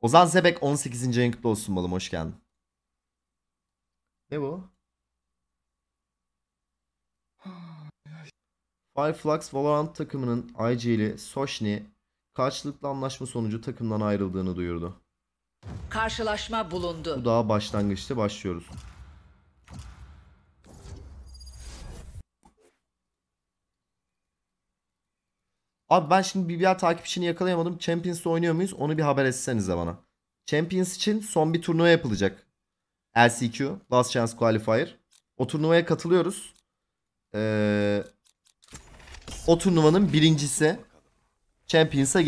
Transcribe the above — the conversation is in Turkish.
Ozan Zebek 18. ayın kutlu olsun balım hoş geldin. Ne bu? Fireflux Valorant takımının IG'li Soshni karşılıklı anlaşma sonucu takımdan ayrıldığını duyurdu. Karşılaşma bulundu. Bu daha başlangıçta başlıyoruz. Abi ben şimdi BBR takipçini yakalayamadım. Champions'ta oynuyor muyuz? Onu bir haber etsenize bana. Champions için son bir turnuva yapılacak. LCQ, Last Chance Qualifier. O turnuvaya katılıyoruz. Ee, o turnuvanın birincisi Champions'a